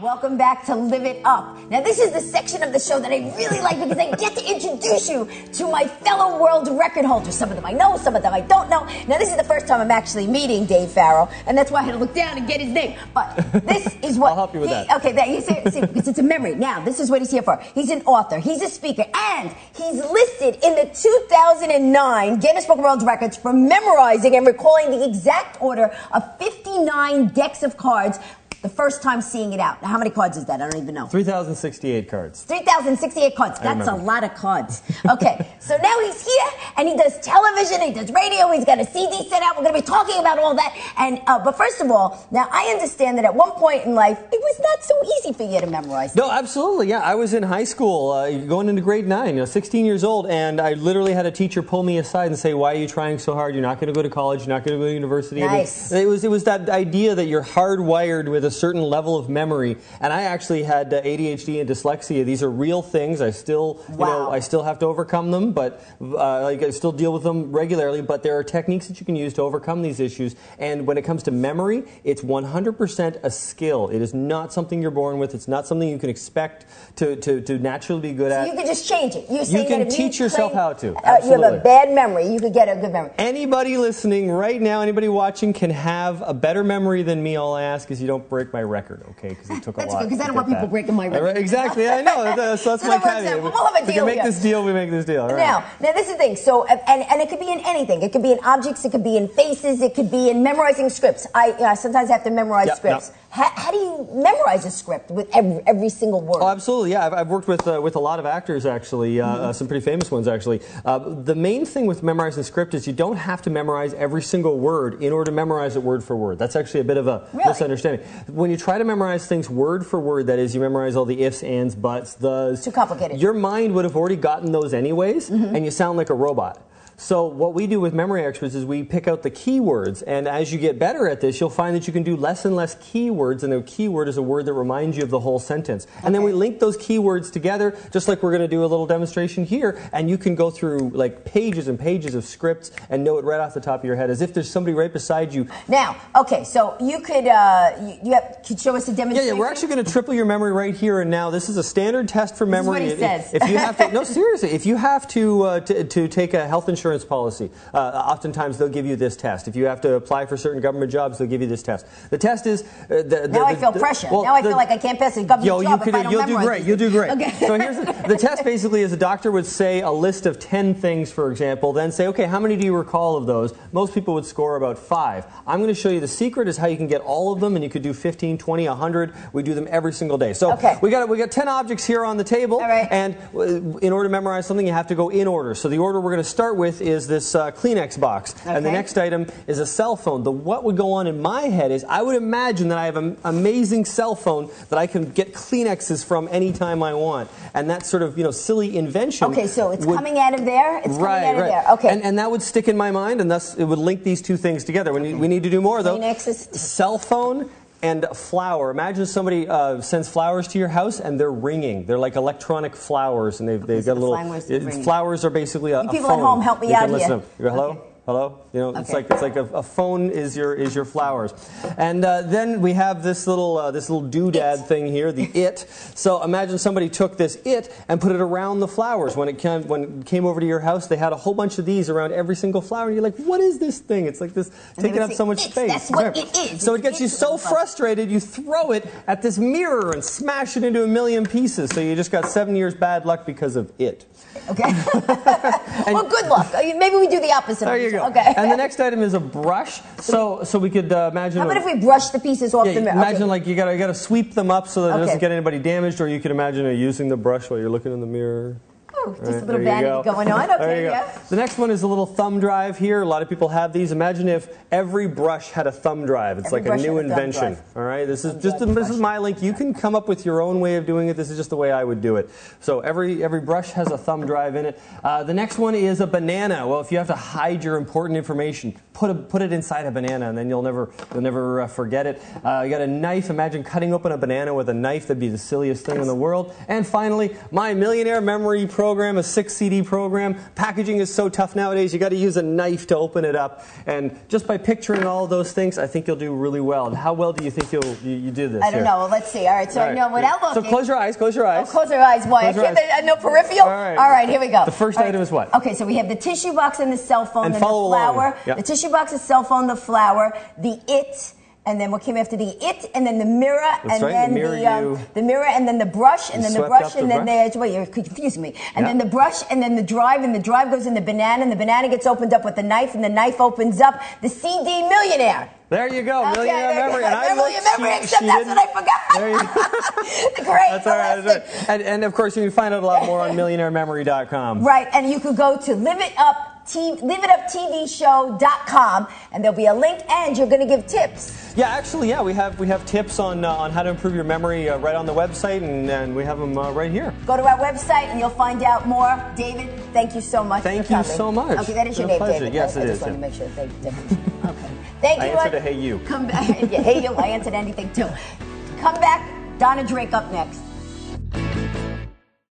Welcome back to Live It Up. Now, this is the section of the show that I really like because I get to introduce you to my fellow world record holders. Some of them I know, some of them I don't know. Now, this is the first time I'm actually meeting Dave Farrow, and that's why I had to look down and get his name. But this is what. I'll help you with he- that. Okay, that, you see, see, because it's a memory. Now, this is what he's here for. He's an author, he's a speaker, and he's listed in the 2009 Guinness Book of World Records for memorizing and recalling the exact order of 59 decks of cards. The first time seeing it out. How many cards is that? I don't even know. 3,068 cards. 3,068 cards. That's a lot of cards. Okay, so now he's here and he does television, he does radio, he's got a CD set out. We're going to be talking about all that. And uh, But first of all, now I understand that at one point in life, it was not so easy for you to memorize. No, absolutely. Yeah, I was in high school, uh, going into grade nine, you know, 16 years old, and I literally had a teacher pull me aside and say, "Why are you trying so hard? You're not going to go to college. You're not going to go to university." Nice. It, it was it was that idea that you're hardwired with a certain level of memory, and I actually had uh, ADHD and dyslexia. These are real things. I still, you know, Wow. I still have to overcome them, but uh, like I still deal with them regularly. But there are techniques that you can use to overcome these issues. And when it comes to memory, it's 100% a skill. It is not something you're born with. It's not something you can expect to, to, to naturally be good So at. you could just change it. You're saying can teach you yourself how to. Uh, you have a bad memory, you could get a good memory. Anybody listening right now, anybody watching, can have a better memory than me. All I ask is you don't break my record, okay? Because it took a That's lot. good, 'cause I don't want people that. breaking my record. right, exactly, I know. That's, that's So my caveat. We'll have a If we deal make here. this deal, we make this deal. Right. Now, now this is the thing. So, and, and it could be in anything. It could be in objects. It could be in faces. It could be in memorizing scripts. I uh, sometimes have to memorize Yep, scripts. How, how do you memorize a script with every, every single word? Oh, absolutely. Yeah, I've, I've worked with uh, with a lot of actors actually, uh, Mm-hmm. uh, some pretty famous ones actually. Uh, the main thing with memorizing script is you don't have to memorize every single word in order to memorize it word for word. That's actually a bit of a Really? misunderstanding. When you try to memorize things word for word, that is, you memorize all the ifs, ands, buts, thes. Too complicated. Your mind would have already gotten those anyways, Mm-hmm. and you sound like a robot. So what we do with memory experts is we pick out the keywords, and as you get better at this, you'll find that you can do less and less keywords, and a keyword is a word that reminds you of the whole sentence. And then we link those keywords together, just like we're going to do a little demonstration here, and you can go through like pages and pages of scripts and know it right off the top of your head, as if there's somebody right beside you. now, okay, so you could uh, you, you have, could show us a demonstration. yeah, yeah, we're actually going to triple your memory right here and now. This is a standard test for is memory. what he If- says. If, you have to, no, seriously, if you have to, uh, to to take a health insurance policy, uh, oftentimes they'll give you this test. If you have to apply for certain government jobs, they'll give you this test. The test is uh, the, the, Now I feel the- pressure. well, now I the- feel like I can't pass a government Yo, you job could, if I don't you'll do great. these You'll do great. Okay. So here's the, the test. Basically, is a doctor would say a list of ten things, for example, then say, okay, how many do you recall of those? Most people would score about five. I'm going to show you the secret is how you can get all of them, and you could do 15, 20, 100. We do them every single day. So Okay. we got we got ten objects here on the table, All right. and uh, in order to memorize something, you have to go in order. So the order we're going to start with is this uh, Kleenex box, and the next item is a cell phone. The what would go on in my head is I would imagine that I have an amazing cell phone that I can get Kleenexes from anytime I want, and that sort of you know silly invention. Okay, so it's would- coming out of there. It's coming right, of right. there. Okay. and, and that would stick in my mind, and thus it would link these two things together. We need, we need to do more though. Kleenexes. Cell phone and flower. Imagine somebody uh, sends flowers to your house and they're ringing. They're like electronic flowers, and they've, they've got the little. it- flowers are basically a, You a people at home, help me You out here. to. You go, hello. Okay. Hello, you know, it's like it's like a, a phone is your is your flowers, and uh, then we have this little uh, this little doodad It. thing here, the it. So imagine somebody took this it and put it around the flowers. When it came when it came over to your house, they had a whole bunch of these around every single flower, and you're like, what is this thing? It's like this taking up so much "It's- space. that's what it is. So it gets you so it is." frustrated, you throw it at this mirror and smash it into a million pieces. So you just got seven years bad luck because of it. Okay. well, good luck. Uh, Maybe we do the opposite. You go. Okay. And the next item is a brush. So so we could uh, imagine. How about if we brush the pieces off yeah, the mirror? imagine Okay. like you got you got to sweep them up so that it doesn't get anybody damaged, or you could imagine uh, using the brush while you're looking in the mirror. Ooh, just a little vanity go. going on. Okay, there you go. yeah. The next one is a little thumb drive here. A lot of people have these. Imagine if every brush had a thumb drive. It's Every like a new a invention. All right, this is Thumb just drive this is my link. You can come up with your own way of doing it. This is just the way I would do it. So every every brush has a thumb drive in it. Uh, the next one is a banana. Well, if you have to hide your important information, put a, put it inside a banana, and then you'll never you'll never uh, forget it. Uh, you got a knife. Imagine cutting open a banana with a knife. That'd be the silliest thing in the world. And finally, my millionaire memory program. Program, a six CD program. Packaging is so tough nowadays. You got to use a knife to open it up. And just by picturing all those things, I think you'll do really well. And how well do you think you'll you, you do this? I don't here? know. Well, let's see. All right. So All I right. know without So looking. close your eyes. Close your eyes. Oh, close your eyes. Why? Close I can't. eyes. I no peripheral. All right. All right. Here we go. The first All right. item is what? Okay. So we have the tissue box and the cell phone And and, follow the flower. Yep. The tissue box, the cell phone, the flower, the it. And then what came after the it, and then the mirror, That's and right, then the mirror the, um, the mirror, and then the brush, and then the brush, and the then brush? the wait, you're confusing me. And Yeah. then the brush, and then the drive, and the drive goes in the banana, and the banana gets opened up with the knife, and the knife opens up the CD millionaire. There you go, Okay, millionaire memory. go. And I Millionaire looked, memory, she- except she that's what I forgot. There you go. Great. That's all right. That's right. And, and of course, you can find out a lot more on millionairememory.com. Right, and you could go to Live It Up, T- liveituptvshow.com, and there'll be a link, and you're going to give tips. Yeah, actually, yeah, we have we have tips on uh, on how to improve your memory uh, right on the website, and, and we have them uh, right here. Go to our website, and you'll find out more. David, thank you so much. Thank you so much. Okay, that is your name, pleasure. David. Yes, I, it I is, just wanted to make sure. Thank, okay, thank I you. I answered a hey you. Come back. yeah, hey you. I answered anything too. Come back. Donna Drake up next.